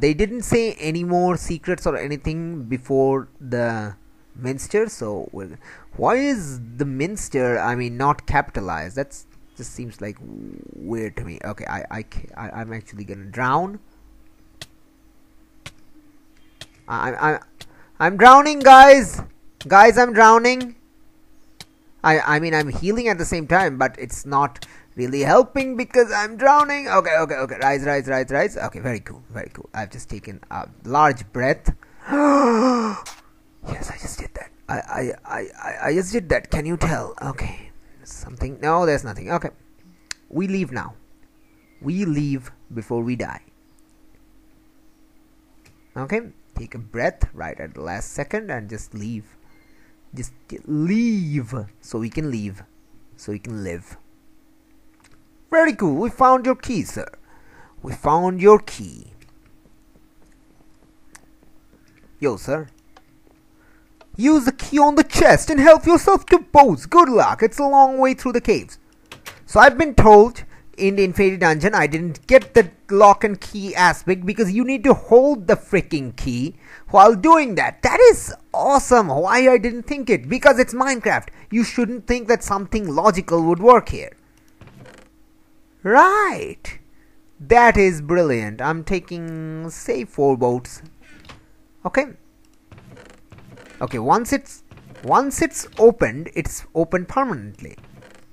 they didn't say any more secrets or anything before the Minster so well, why is the Minster I mean not capitalized? That's just seems like weird to me. Okay I, I, I I'm actually gonna drown. I, I, I'm drowning guys! Guys I'm drowning! I, I mean I'm healing at the same time but it's not really helping because I'm drowning. Okay, okay, okay. Rise, rise, rise, rise. Okay, very cool, very cool. I've just taken a large breath. yes, I just did that. I, I, I, I just did that. Can you tell? Okay, something. No, there's nothing. Okay, we leave now. We leave before we die. Okay, take a breath right at the last second and just leave. Just leave so we can leave, so we can live. Very good, We found your key, sir. We found your key. Yo, sir. Use the key on the chest and help yourself to boats. Good luck. It's a long way through the caves. So I've been told in the Infinity Dungeon I didn't get the lock and key aspect because you need to hold the freaking key while doing that. That is awesome. Why I didn't think it? Because it's Minecraft. You shouldn't think that something logical would work here. Right. That is brilliant. I'm taking say four boats. Okay. Okay, once it's once it's opened, it's open permanently.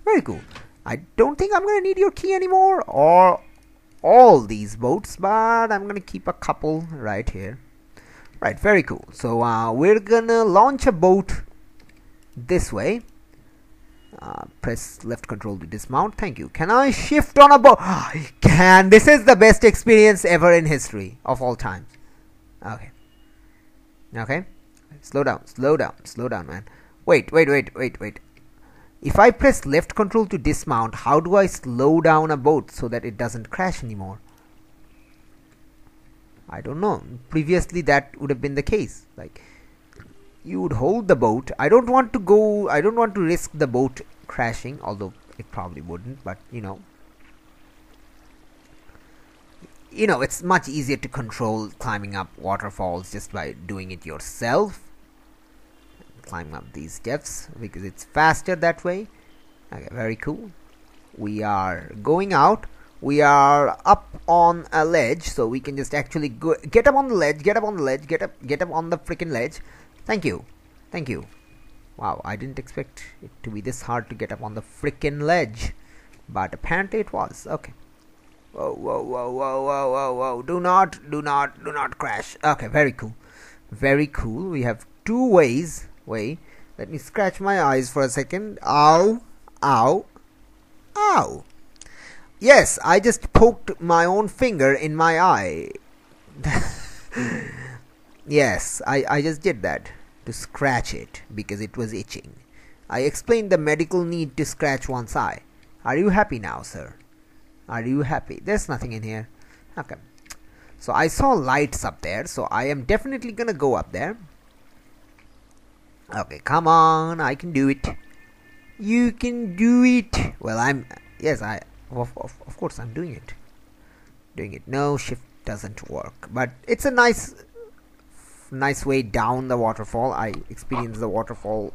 Very cool. I don't think I'm gonna need your key anymore or all these boats, but I'm gonna keep a couple right here. Right, very cool. So uh, we're gonna launch a boat this way. Uh, press left control to dismount. Thank you. Can I shift on a boat? I can. This is the best experience ever in history of all time. Okay. Okay. Slow down. Slow down. Slow down, man. Wait, wait, wait, wait, wait. If I press left control to dismount, how do I slow down a boat so that it doesn't crash anymore? I don't know. Previously that would have been the case. Like you would hold the boat. I don't want to go, I don't want to risk the boat crashing, although it probably wouldn't, but you know. You know, it's much easier to control climbing up waterfalls just by doing it yourself. Climb up these steps because it's faster that way. Okay, very cool. We are going out. We are up on a ledge, so we can just actually go get up on the ledge, get up on the ledge, get up, get up on the freaking ledge Thank you. Thank you. Wow, I didn't expect it to be this hard to get up on the freaking ledge. But apparently it was. Okay. Whoa, whoa, whoa, whoa, whoa, whoa, whoa. Do not, do not, do not crash. Okay, very cool. Very cool. We have two ways. Wait. Let me scratch my eyes for a second. Ow. Ow. Ow. Yes, I just poked my own finger in my eye. yes, I, I just did that to scratch it because it was itching. I explained the medical need to scratch one's eye. Are you happy now, sir? Are you happy? There's nothing in here. Okay. So I saw lights up there, so I am definitely gonna go up there. Okay, come on, I can do it. You can do it. Well, I'm, yes, I, of, of, of course I'm doing it. Doing it. No, shift doesn't work. But it's a nice nice way down the waterfall. I experienced the waterfall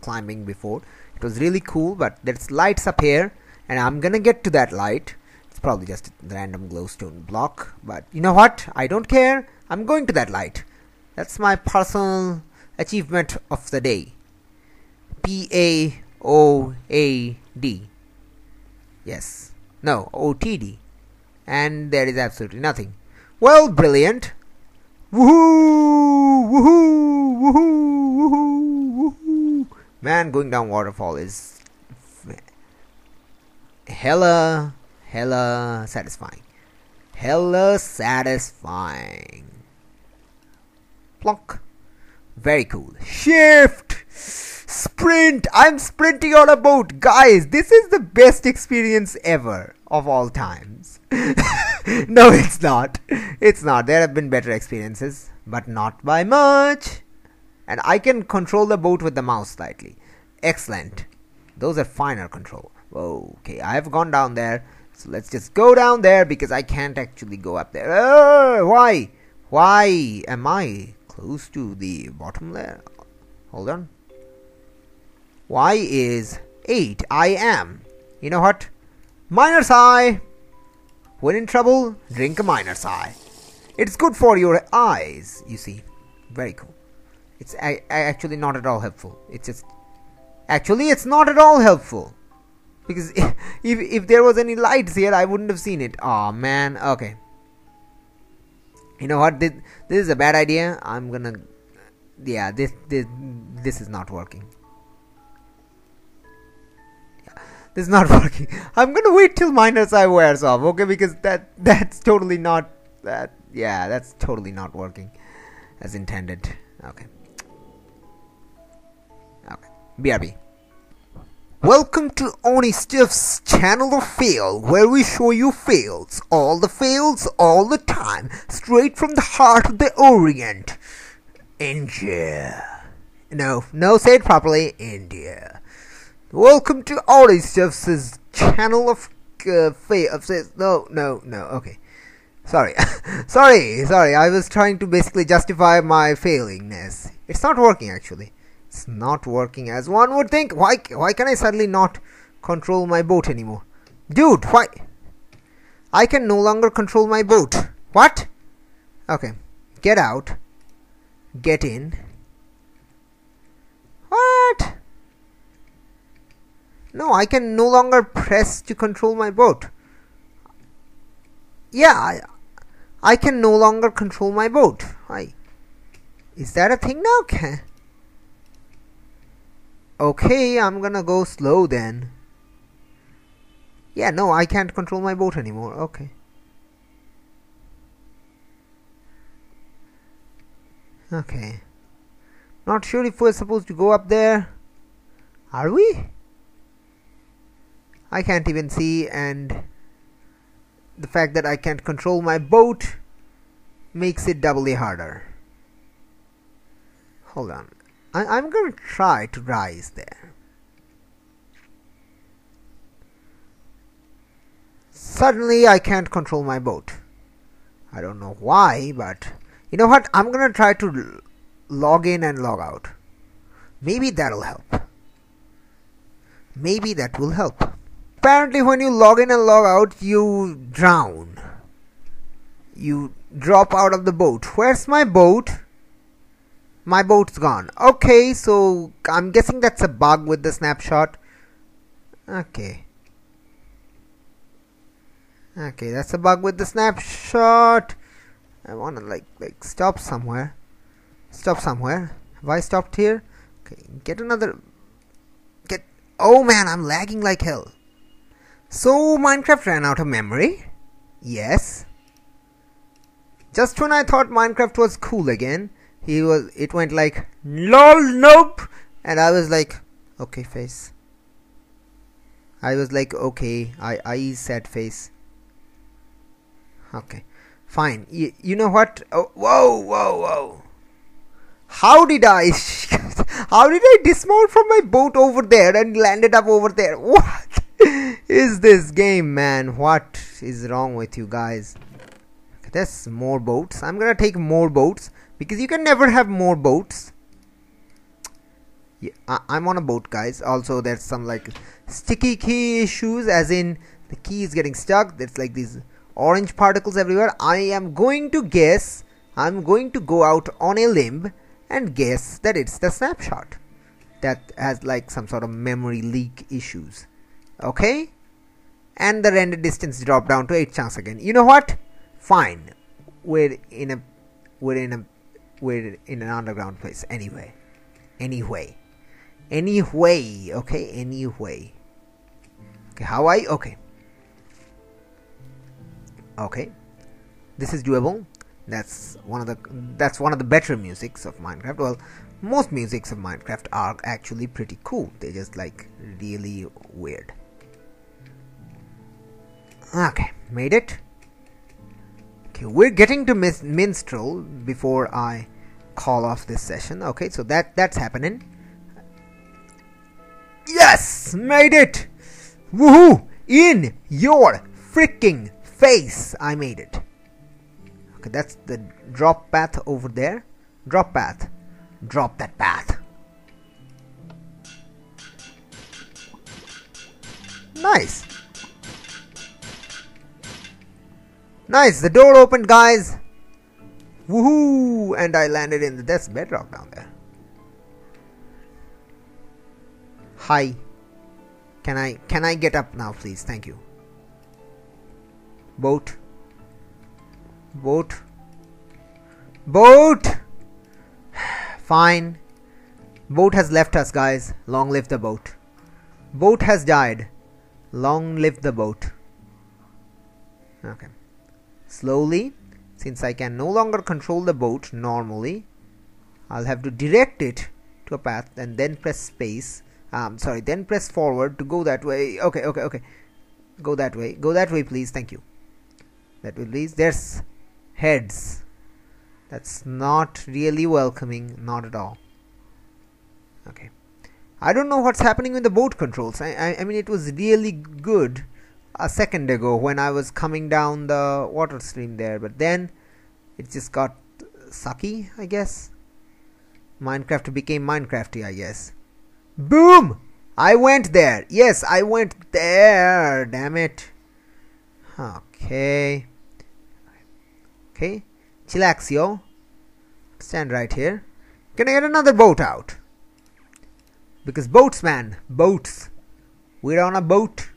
climbing before. It was really cool but there's lights up here and I'm gonna get to that light. It's probably just a random glowstone block but you know what? I don't care. I'm going to that light. That's my personal achievement of the day. P A O A D. Yes. No O T D. And there is absolutely nothing. Well brilliant Woohoo! Woohoo! Woohoo! Woohoo! Woohoo! Man, going down waterfall is hella, hella satisfying. Hella satisfying. Plonk. Very cool. Shift! Sprint! I'm sprinting on a boat! Guys, this is the best experience ever of all times. no, it's not. It's not. There have been better experiences, but not by much. And I can control the boat with the mouse slightly. Excellent. Those are finer control. Okay. I have gone down there. So let's just go down there because I can't actually go up there. Uh, why? Why am I close to the bottom layer? Hold on. Why is 8? I am. You know what? Miner's eye. When in trouble, drink a miner's eye. It's good for your eyes, you see. Very cool. It's actually not at all helpful. It's just. Actually, it's not at all helpful. Because if, if there was any lights here, I wouldn't have seen it. Oh man, okay. You know what? This, this is a bad idea. I'm gonna. Yeah, this this this is not working. This is not working. I'm gonna wait till miner's eye wears off, okay? Because that that's totally not that. Yeah, that's totally not working as intended. Okay. Okay. BRB. Welcome to Anistuffs' channel of fail, where we show you fails, all the fails, all the time, straight from the heart of the Orient. India. No, no, say it properly. India. Welcome to Anistuffs' channel of uh, fail. Of, says no, no, no. Okay. Sorry, sorry, sorry. I was trying to basically justify my failingness. It's not working actually. It's not working as one would think. Why, why can I suddenly not control my boat anymore? Dude, why? I can no longer control my boat. What? Okay. Get out. Get in. What? No, I can no longer press to control my boat. Yeah, I, I can no longer control my boat. I, is that a thing now? Can, Okay, I'm gonna go slow then. Yeah, no, I can't control my boat anymore. Okay. Okay. Not sure if we're supposed to go up there. Are we? I can't even see and the fact that I can't control my boat makes it doubly harder. Hold on. I, am going to try to rise there. Suddenly I can't control my boat. I don't know why, but you know what? I'm going to try to log in and log out. Maybe that'll help. Maybe that will help. Apparently when you log in and log out, you drown. You drop out of the boat. Where's my boat? my boat's gone. Okay so I'm guessing that's a bug with the snapshot. Okay. Okay that's a bug with the snapshot. I wanna like like stop somewhere. Stop somewhere. Have I stopped here? Okay get another get oh man I'm lagging like hell so Minecraft ran out of memory. Yes. Just when I thought Minecraft was cool again he was it went like lol nope. And i was like okay face. I was like okay i i said face. Okay fine. Y you know what? Oh, whoa whoa whoa. How did i how did i dismount from my boat over there and landed up over there? What is this game man? What is wrong with you guys? There's more boats. I'm gonna take more boats because you can never have more boats. Yeah, I, am on a boat guys. Also there's some like sticky key issues as in the key is getting stuck. There's like these orange particles everywhere. I am going to guess I'm going to go out on a limb and guess that it's the snapshot that has like some sort of memory leak issues. Okay and the render distance dropped down to 8 chunks again you know what fine we're in a we're in a we're in an underground place anyway. Anyway. Anyway, okay? Anyway. Okay, how I okay. Okay. This is doable. That's one of the that's one of the better musics of Minecraft. Well, most musics of Minecraft are actually pretty cool. They're just like really weird. Okay, made it. Okay, we're getting to Mis Minstrel before I call off this session. Okay, so that that's happening. Yes, made it! Woohoo! In your freaking face! I made it. Okay, that's the drop path over there. Drop path. Drop that path. Nice. Nice, the door opened, guys. Woohoo! And I landed in the that's bedrock down there. Hi. Can I can I get up now, please? Thank you. Boat. Boat. Boat. Fine. Boat has left us, guys. Long live the boat. Boat has died. Long live the boat. Okay. Slowly, since I can no longer control the boat normally, I'll have to direct it to a path and then press space. Um, sorry, then press forward to go that way. Okay, okay, okay. Go that way. Go that way, please. Thank you. That will please. There's heads. That's not really welcoming. Not at all. Okay. I don't know what's happening with the boat controls. I, I, I mean, it was really good a second ago when I was coming down the water stream there, but then it just got sucky, I guess. Minecraft became Minecrafty, I guess. Boom! I went there. Yes, I went there. Damn it. Okay. Okay. Chillax, yo. Stand right here. Can I get another boat out? Because boats, man. Boats. We're on a boat.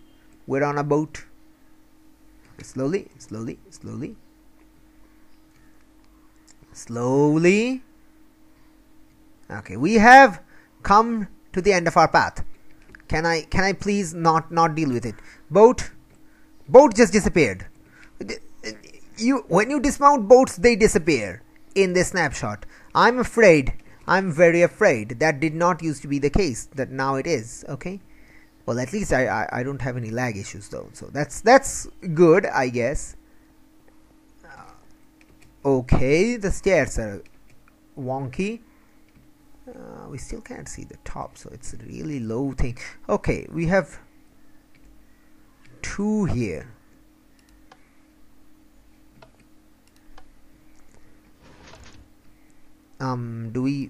We're on a boat. Slowly, slowly, slowly. Slowly. Okay, we have come to the end of our path. Can I can I please not not deal with it? Boat boat just disappeared. You when you dismount boats they disappear in this snapshot. I'm afraid I'm very afraid that did not used to be the case that now it is okay well at least I, I, I don't have any lag issues though. So that's that's good I guess. Uh, okay the stairs are wonky. Uh, we still can't see the top so it's a really low thing. Okay we have two here. Um do we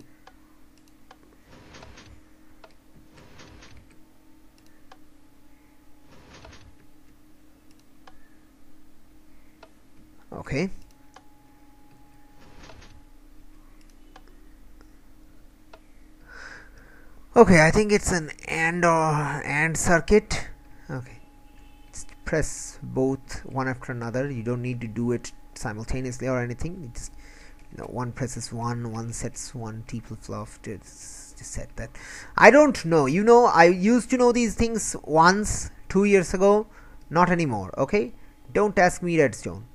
okay okay I think it's an AND or AND circuit okay just press both one after another you don't need to do it simultaneously or anything just you know, one presses one, one sets one TFLOP to, to set that. I don't know. You know, I used to know these things once, two years ago. Not anymore. Okay, don't ask me Redstone.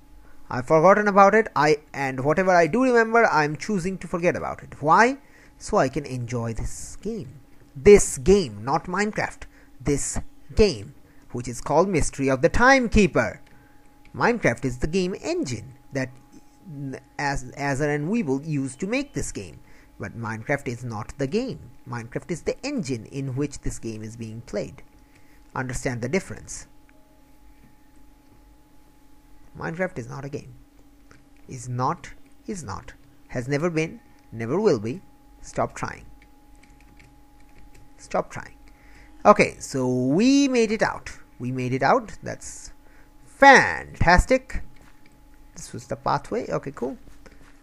I've forgotten about it. I and whatever I do remember, I'm choosing to forget about it. Why? So I can enjoy this game. This game, not Minecraft. This game, which is called Mystery of the Timekeeper. Minecraft is the game engine that as Azzer and Weeble used to make this game. But Minecraft is not the game. Minecraft is the engine in which this game is being played. Understand the difference. Minecraft is not a game. Is not, is not. Has never been, never will be. Stop trying. Stop trying. Okay, so we made it out. We made it out. That's fantastic this was the pathway okay cool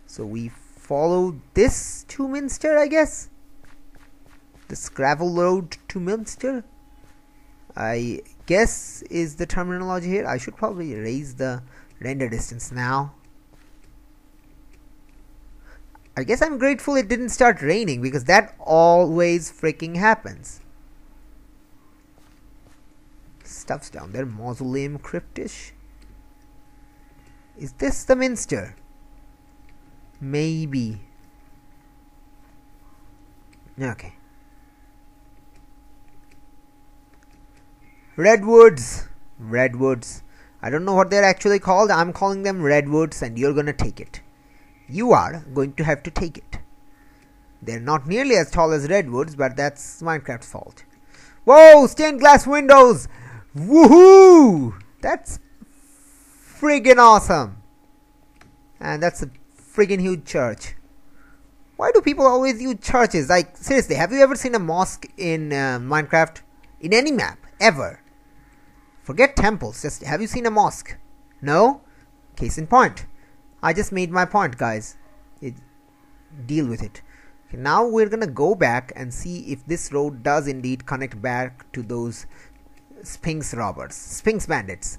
so we follow this to Minster I guess this gravel road to Minster I guess is the terminology here I should probably raise the render distance now I guess I'm grateful it didn't start raining because that always freaking happens stuff's down there mausoleum cryptish is this the Minster? Maybe. Okay. Redwoods. Redwoods. I don't know what they're actually called. I'm calling them redwoods and you're gonna take it. You are going to have to take it. They're not nearly as tall as redwoods, but that's Minecraft's fault. Whoa! Stained glass windows! Woohoo! That's friggin' awesome. And that's a friggin' huge church. Why do people always use churches? Like, seriously, have you ever seen a mosque in uh, Minecraft? In any map, ever? Forget temples, just have you seen a mosque? No? Case in point. I just made my point, guys. It, deal with it. Okay, now we're gonna go back and see if this road does indeed connect back to those Sphinx robbers, Sphinx bandits.